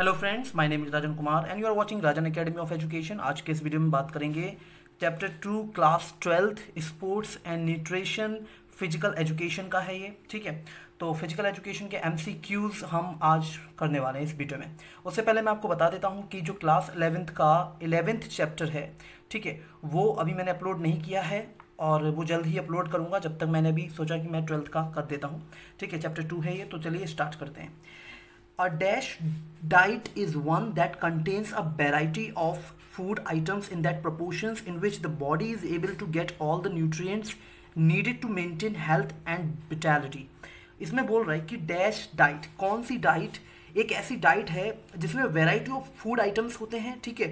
Hello friends my name is Rajan Kumar and you are watching Rajan academy of education आज के इस video में बात करेंगे chapter two class twelfth sports and nutrition physical education का है ये, ठीक है? तो फ़िज़िकल एजुकेशन के एम हम आज करने वाले हैं इस वीडियो में। उससे पहले मैं आपको बता देता हूँ कि जो क्लास एलेवेंथ का एलेवेंथ चैप्टर है, ठीक है, वो अभी मैंने अपलोड नहीं किया है और वो जल्द ही अपलोड करूँगा जब तक मैंने अभी सोचा कि मैं ट्वेल्थ का कर देता हूँ, ठीक है? चैप्टर टू है ये तो चलिए स्टार्ट करते हैं। A dash diet is one that contains a variety of food items in that proportions in which the body is able to get all the nutrients needed to maintain health and vitality. इसमें बोल रहा है कि dash diet कौन सी diet एक ऐसी diet है जिसमें वेराइटी ऑफ़ फ़ूड आइटम्स होते हैं ठीक है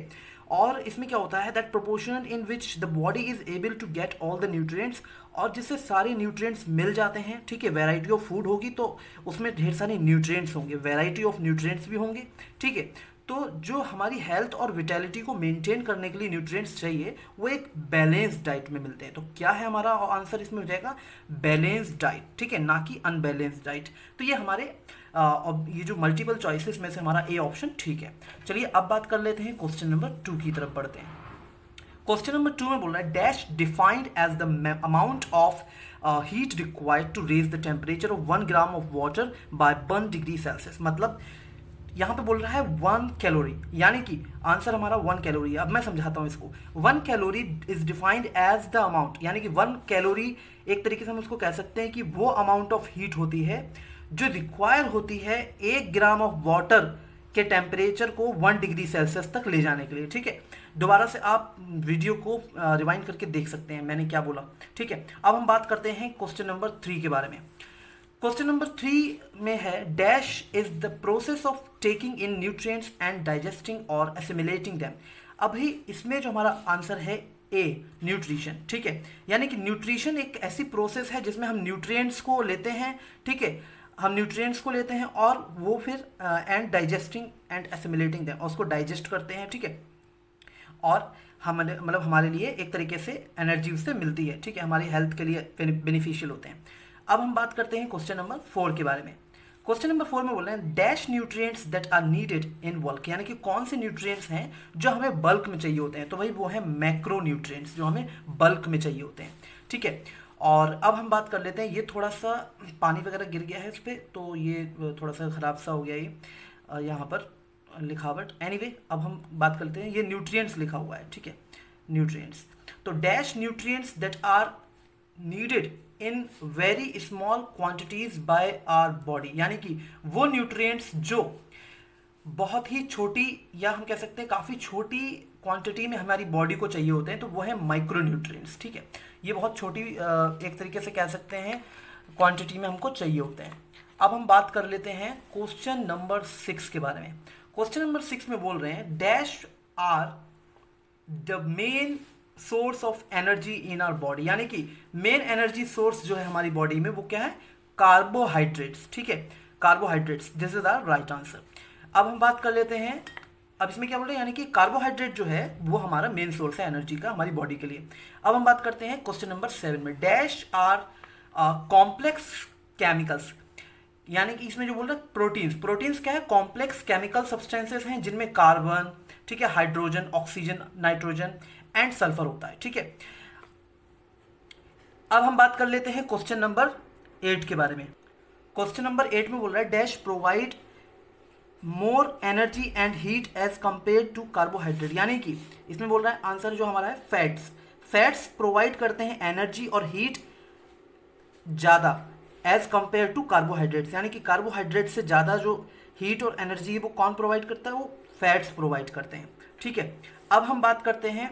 और इसमें क्या होता है that proportion in which the body is able to get all the nutrients और जिससे सारे न्यूट्रिएंट्स मिल जाते हैं, ठीक है वैरायटी ऑफ़ फ़ूड होगी तो उसमें ढेर सारे न्यूट्रिएंट्स होंगे वैरायटी ऑफ़ न्यूट्रिएंट्स भी होंगे, ठीक है। तो जो हमारी हेल्थ और विटेलिटी को मेंटेन करने के लिए न्यूट्रिएंट्स चाहिए, वो एक बैलेंस डाइट में मिलते हैं। तो क्या है हमारा आंसर इसमें हो जाएगा? बैलेंस डाइट ठीक है, ना कि अनबैलेंस डाइट तो ये हमारे आ, ये जो मल्टीपल चॉइसेस में से हमारा ए ऑप्शन ठीक है। चलिए अब बात कर लेते हैं क्वेश्चन नंबर टू की तरफ़ बढ़ते हैं। क्वेश्चन नंबर टू में बोल रहा है dash defined as the amount of heat required to raise the temperature of one gram of water by one degree Celsius मतलब यहाँ पे बोल रहा है वन कैलोरी यानी कि आंसर हमारा वन कैलोरी है। अब मैं समझाता हूँ इसको। One calorie is defined as the amount यानी कि वन कैलोरी एक तरीके से हम उसको कह सकते हैं कि वो अमाउंट ऑफ़ हीट होती है जो रिक्वायर होती है एक ग्राम ऑफ़ वाटर के टेम्परेचर को वन डिग्री सेल्सियस तक ले जाने के लिए, ठीक है? दोबारा से आप वीडियो को रिवाइंड करके देख सकते हैं, मैंने क्या बोला, ठीक है? अब हम बात करते हैं क्वेश्चन नंबर थ्री के बारे में। क्वेश्चन नंबर थ्री में है dash is the process of taking in nutrients and digesting और एसिमुलेटिंग दैम अभी इसमें जो हमारा आंसर है ए न्यूट्रिशन ठीक है? यानी कि न्यूट्रिशन एक ऐसी प्रोसेस है जिसमें हम न्यूट्रिएंट्स को लेते हैं, ठीक है? हम न्यूट्रिएंट्स को लेते हैं और वो फिर and digesting and assimilating them उसको डाइजेस्ट करते हैं, ठीक है? और हमारे मतलब हमारे लिए एक तरीके से एनर्जी उससे मिलती है, ठीक है? हमारी हेल्थ के लिए बेनिफिशियल होते हैं। अब हम बात करते हैं क्वेश्चन नंबर फोर के बारे में। क्वेश्चन नंबर फोर में बोल रहे हैं dash nutrients that are needed in bulk यानी कि कौन से न्यूट्रिएंट्स हैं जो हमें बल्क में चाहिए होते हैं? तो भाई वो है मैक्रो न्यूट्रिएंट्स जो हमें बल्क में चाहिए होते हैं, ठीक है? और अब हम बात कर लेते हैं ये थोड़ा सा पानी वगैरह गिर गया है इस पर तो ये थोड़ा सा ख़राब सा हो गया ये यहाँ पर लिखावट। एनीवे anyway, अब हम बात करते हैं ये न्यूट्रिएंट्स लिखा हुआ है ठीक है? न्यूट्रिएंट्स तो dash nutrients that are needed in very small quantities by our body यानी कि वो न्यूट्रिएंट्स जो बहुत ही छोटी या हम कह सकते हैं काफ़ी छोटी क्वांटिटी में हमारी बॉडी को चाहिए होते हैं तो वो है माइक्रो न्यूट्रिएंट्स ठीक है? ये बहुत छोटी एक तरीके से कह सकते हैं क्वांटिटी में हमको चाहिए होते हैं। अब हम बात कर लेते हैं क्वेश्चन नंबर सिक्स के बारे में। क्वेश्चन नंबर सिक्स में बोल रहे हैं dash are the main source of energy in our body यानी कि मेन एनर्जी सोर्स जो है हमारी बॉडी में, वो क्या है? कार्बोहाइड्रेट्स ठीक है? Carbohydrates this is our right answer अब हम बात कर लेते हैं अब इसमें क्या बोल रहे हैं? यानी कि कार्बोहाइड्रेट जो है, वो हमारा मेन सोर्स है एनर्जी का, हमारी बॉडी के लिए। अब हम बात करते हैं क्वेश्चन नंबर सेवन में। डैश आर कॉम्प्लेक्स केमिकल्स यानी कि इसमें जो बोल रहे हैं प्रोटीन्स प्रोटीन्स क्या है? कॉम्प्लेक्स केमिकल सब्सटेंसेस हैं, जिनमें कार्बन ठीक है hydrogen oxygen nitrogen and sulphur होता है, ठीक है? अब हम बात कर लेते हैं क्वेश्चन नंबर एट के बारे में। क्वेश्चन नंबर एट में बोल रहा है dash provide more energy and heat as compare to carbohydrate यानी कि इसमें बोल रहा है आंसर जो हमारा है फैट्स फैट्स प्रोवाइड करते हैं एनर्जी और हीट ज़्यादा एज कंपेयर टू कार्बोहाइड्रेट्स यानी कि कार्बोहाइड्रेट से ज़्यादा जो हीट और एनर्जी है, वो कौन प्रोवाइड करता है? वो फैट्स प्रोवाइड करते हैं। ठीक है, अब हम बात करते हैं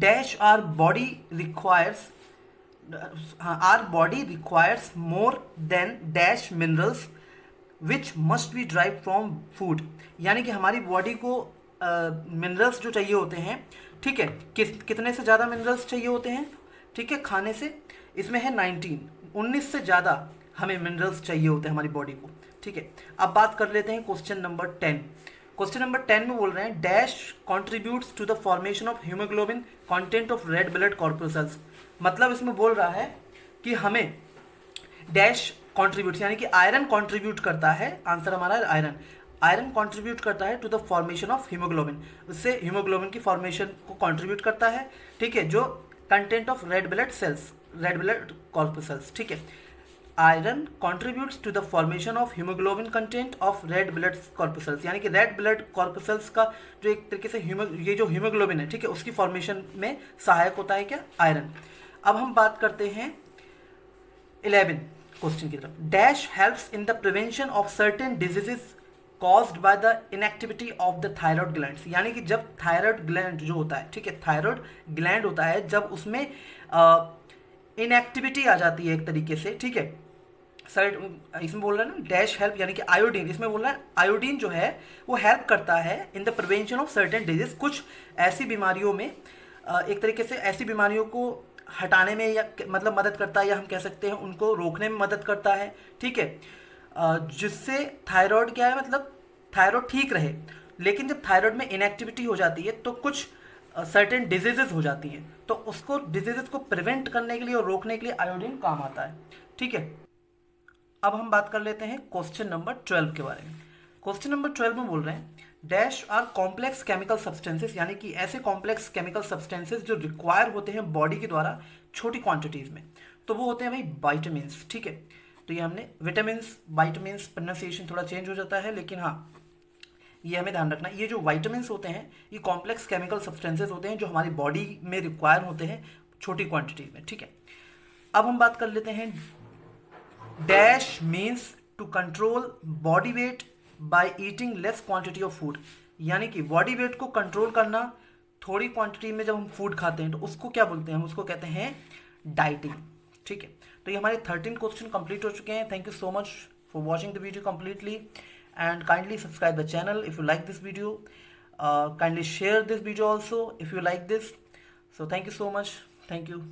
dash our body requires our body requires more than dash minerals which must be drive from food यानी कि हमारी बॉडी को मिनरल्स uh, जो चाहिए होते हैं ठीक है किस कितने से ज़्यादा मिनरल्स चाहिए होते हैं? ठीक है खाने से। इसमें है नाइनटीन उन्नीस से ज़्यादा हमें मिनरल्स चाहिए होते हैं हमारी बॉडी को। ठीक है अब बात कर लेते हैं question number ten question number ten में बोल रहे हैं dash contributes to the formation of haemoglobin content of red blood corpuscles मतलब इसमें बोल रहा है कि हमें डैश कॉन्ट्रीब्यूट यानी कि आयरन कॉन्ट्रीब्यूट करता है आंसर हमारा आयरन आयरन कंट्रीब्यूट करता है to the formation of haemoglobin उससे हीमोग्लोबिन की फॉर्मेशन को कंट्रीब्यूट करता है, ठीक है, जो content of red blood cells red blood corpuscles ठीक है. Iron contributes to the formation of haemoglobin content of red blood corpuscles यानी कि रेड ब्लड कॉर्पोसेल्स का जो एक तरीके से ये जो हीमोग्लोबिन है, ठीक है, उसकी फॉर्मेशन में सहायक होता है क्या? आयरन अब हम बात करते हैं इलेवन क्वेश्चन की तरफ़। Dash helps in the prevention of certain diseases caused by the inactivity of the thyroid gland यानी कि जब थायराइड ग्लैंड जो होता है, ठीक है थायराइड ग्लैंड होता है, जब उसमें इनएक्टिविटी आ जाती है एक तरीके से, ठीक है। सर इसमें बोल रहा है ना डैश हेल्प यानी कि आयोडीन इसमें बोल रहा है आयोडीन जो है, वो हेल्प करता है in the prevention of certain disease कुछ ऐसी बीमारियों में एक तरीके से ऐसी बीमारियों को हटाने में या मतलब मदद करता है या हम कह सकते हैं उनको रोकने में मदद करता है, ठीक है? जिससे थायराइड क्या है मतलब थायराइड ठीक रहे, लेकिन जब थायराइड में इनएक्टिविटी हो जाती है तो कुछ सर्टेन डिजीजेज हो जाती हैं। तो उसको डिजीजेज को प्रिवेंट करने के लिए और रोकने के लिए आयोडीन काम आता है, ठीक है? अब हम बात कर लेते हैं क्वेश्चन नंबर ट्वेल्व के बारे में। क्वेश्चन नंबर ट्वेल्व में बोल रहे हैं dash are complex chemical substances, यानी कि ऐसे कॉम्प्लेक्स केमिकल सब्सटेंसेस जो रिक्वायर होते हैं बॉडी के द्वारा छोटी क्वांटिटीज़ में। तो वो होते हैं भाई वाइटामिन्स ठीक है? तो ये हमने विटामिन वाइटामिन्स प्रोनाउंसिएशन थोड़ा चेंज हो जाता है, लेकिन हाँ ये हमें ध्यान रखना ये जो वाइटामिन होते हैं, ये कॉम्प्लेक्स केमिकल सब्सटेंसेज होते हैं जो हमारी बॉडी में रिक्वायर होते हैं छोटी क्वांटिटी में, ठीक है? अब हम बात कर लेते हैं dash means to control body weight by eating less quantity of food यानी कि बॉडी वेट को कंट्रोल करना, थोड़ी क्वांटिटी में जब हम फ़ूड खाते हैं तो उसको क्या बोलते हैं? हम उसको कहते हैं डाइटिंग ठीक है? तो ये हमारे थर्टीन क्वेश्चन कंप्लीट हो चुके हैं। Thank you so much for watching the video completely and kindly subscribe the channel if you like this video kindly share this video also if you like this so thank you so much thank you.